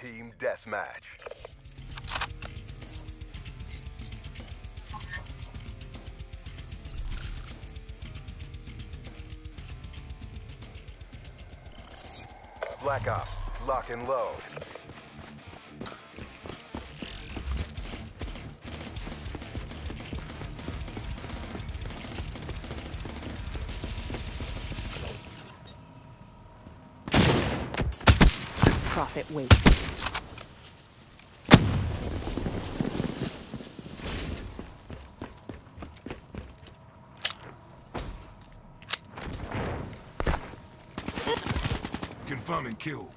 Team Deathmatch. Black Ops, lock and load. Prophet wait. Confirming kill.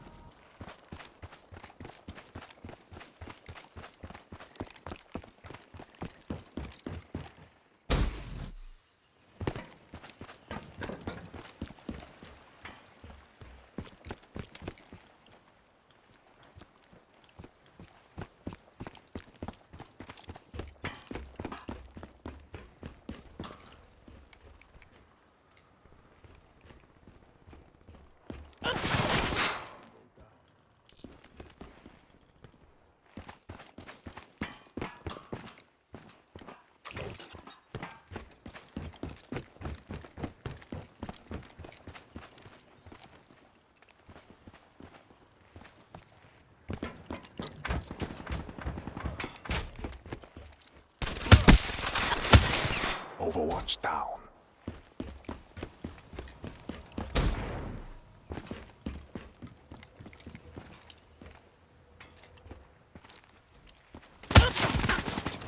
Overwatch down.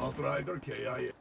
Outrider KIA.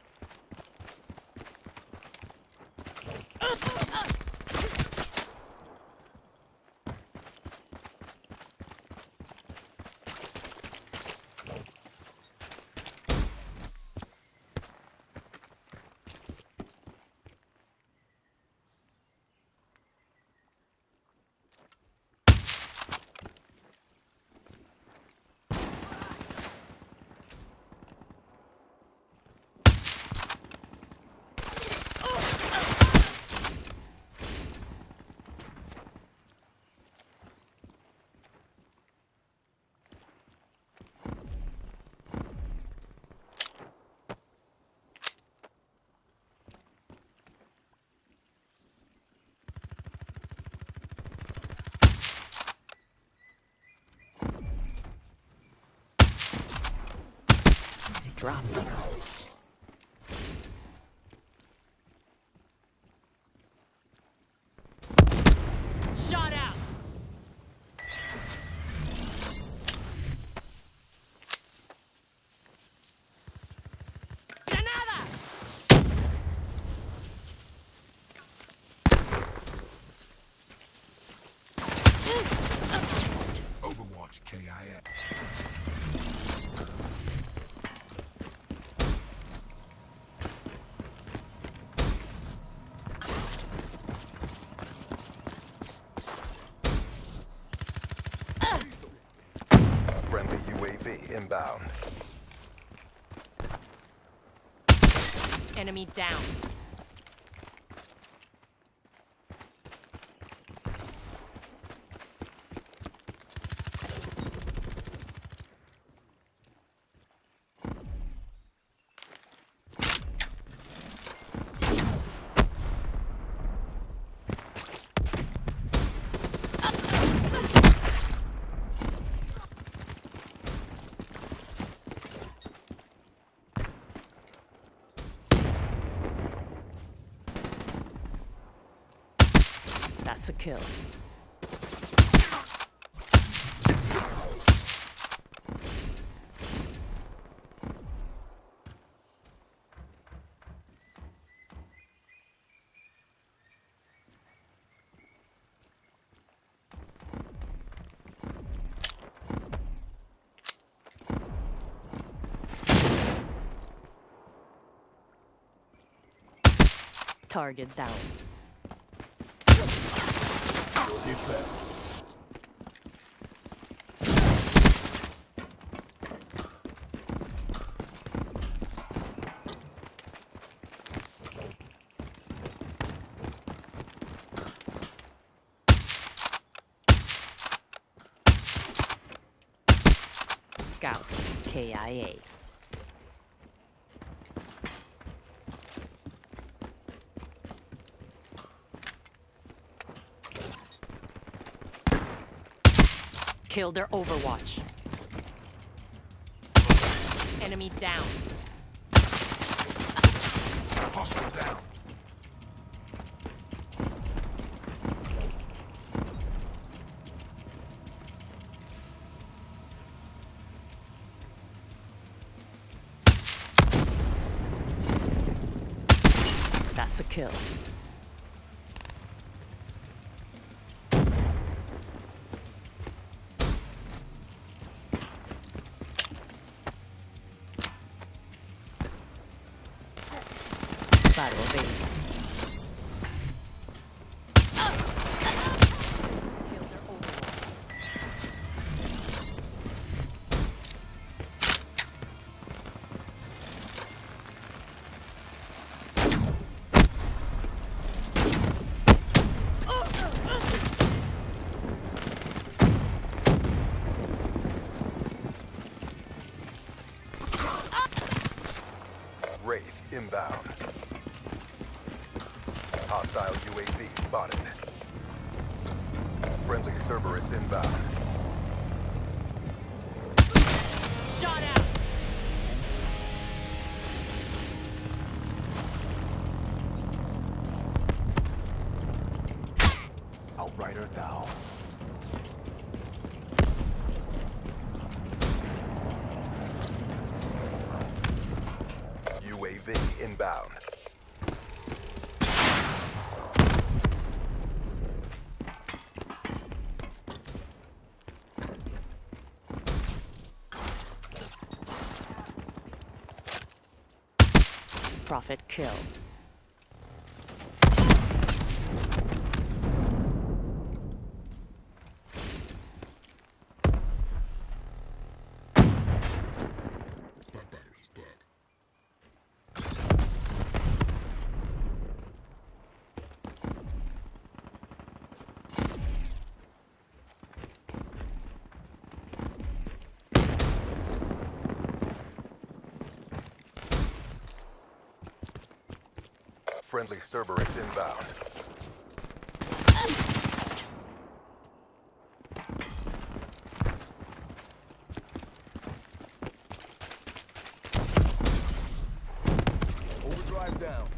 Drop out. Granada. Overwatch KIA. UAV inbound. Enemy down. That's a kill. Target down. You're a douchebag. KIA. Killed their Overwatch. Enemy down. Hostile down. That's a kill. Inbound. Hostile UAV spotted. Friendly Cerberus inbound. Shot out! UAV inbound. Prophet kill. Friendly Cerberus inbound. Overdrive down.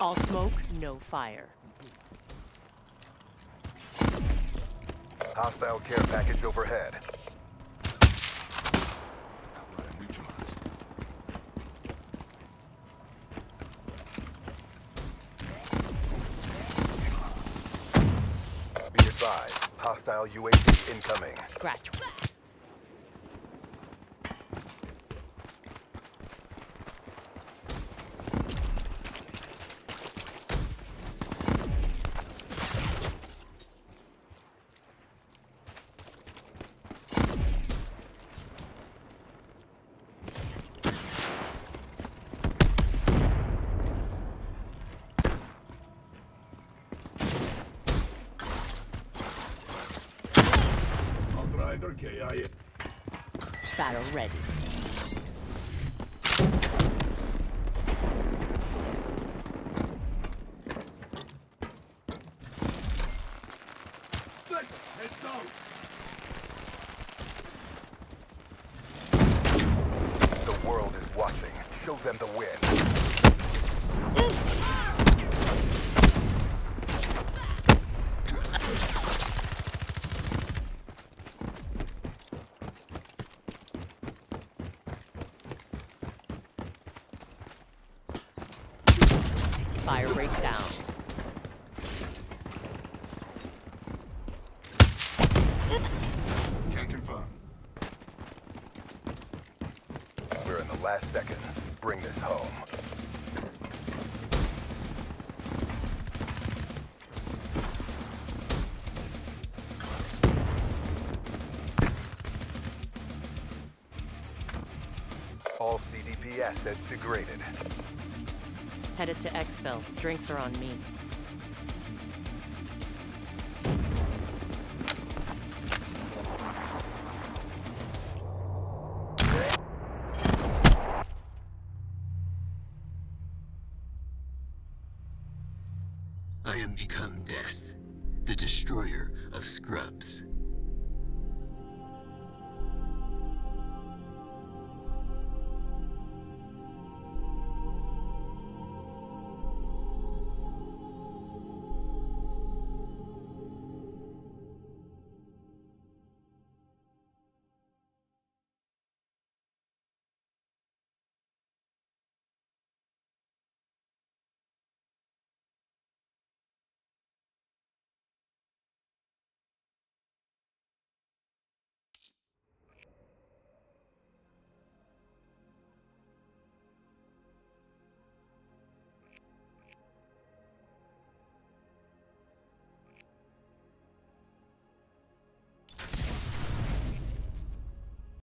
All smoke, no fire. Hostile care package overhead. Be advised. Hostile UAV incoming. Scratch. Outrider KIA. Sparrow ready. Seconds. Bring this home. All CDP assets degraded. Headed to Exfil. Drinks are on me. Become death, the destroyer of scrubs.